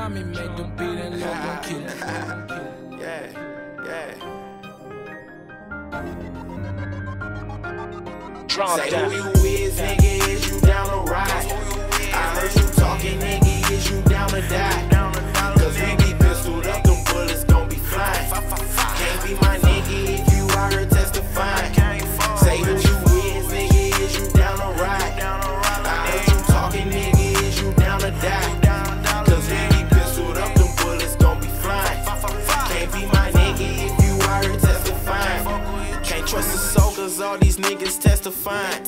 Tommy made the beat and Lil gon' kill it. Yeah, yeah. Say who you is, nigga, is you down to ride? Trust a soul cause all these niggas testifying.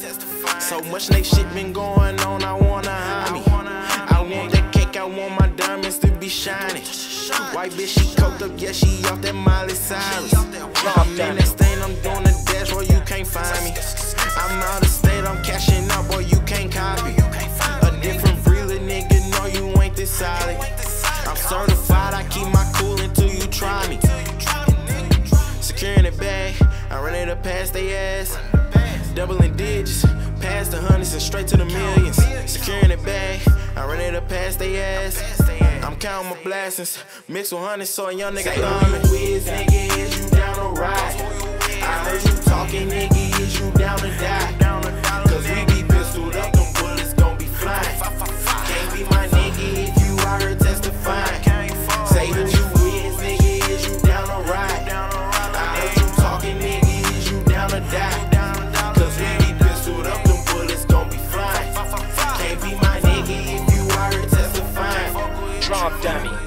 So much next shit been going on, I wanna hide me. I want that cake, I want my diamonds to be shining. White bitch, she coked up, yeah, she off that Miley Cyrus. I'm in that stain, I'm doing the dash, boy, you can't find me. I'm out of state, I'm cashing out, boy, you can't copy. A different breed, little nigga, know you ain't this solid. I'm certified, I keep my cool until you try me. Securing the bag, up past they ass. Doubling digits, past the hundreds and straight to the millions. Securing it back, I run it up past they ass. I'm counting my blessings, mixed with hundreds so a young nigga thumbing. Wiz nigga, is you down to ride? I heard you talking, nigga. drop dummy.